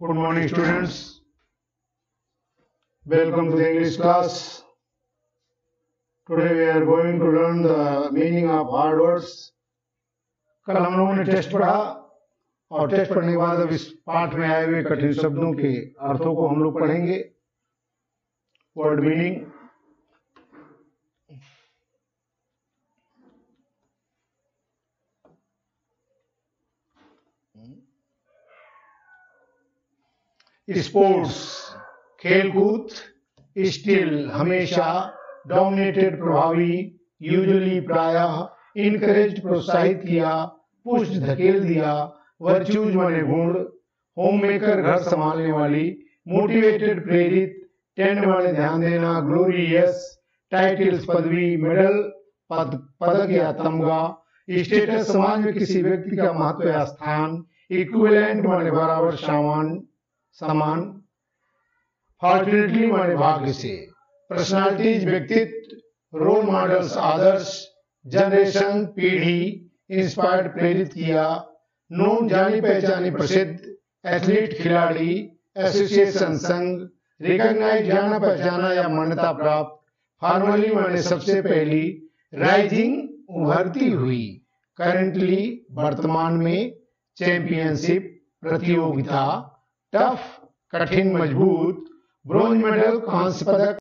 Good morning, students. Welcome to the English class. Today we are going to learn the meaning of hard words. कल हम लोगों ने test पढ़ा और test पढ़ने के बाद अब इस पाठ में आए हुए कठिन शब्दों के अर्थों को हम लोग पढ़ेंगे वर्ड मीनिंग स्पोर्ट्स, खेलकूद, स्टिल हमेशा डोमिनेटेड प्रभावी यूजुअली प्रायः इनकरेज प्रोत्साहित किया, पुष्ट धकेल दिया वर्च्यूज माने गुण होम मेकर घर संभालने वाली मोटिवेटेड प्रेरित टेंड माने ध्यान देना ग्लोरियस टाइटल्स पदवी मेडल पद, पदक या तमगा स्टेटस समाज में किसी व्यक्ति का महत्व या स्थान इक्विवेलेंट माने बराबर समान समान। फॉर्चुनेटली माने भाग्य से। पर्सनालिटीज व्यक्तित्व रोल मॉडल्स आदर्श जनरेशन पीढ़ी इंस्पायर्ड प्रेरित किया। नोन जानी पहचानी प्रसिद्ध एथलीट खिलाड़ी एसोसिएशन संघ रिकॉग्नाइज जाना पहचाना या मान्यता प्राप्त। फॉर्मली माने सबसे पहली राइजिंग उभरती हुई। करेंटली वर्तमान में चैंपियनशिप प्रतियोगिता। टफ कठिन मज़बूत ब्रोंज मेडल कांस्य पदक।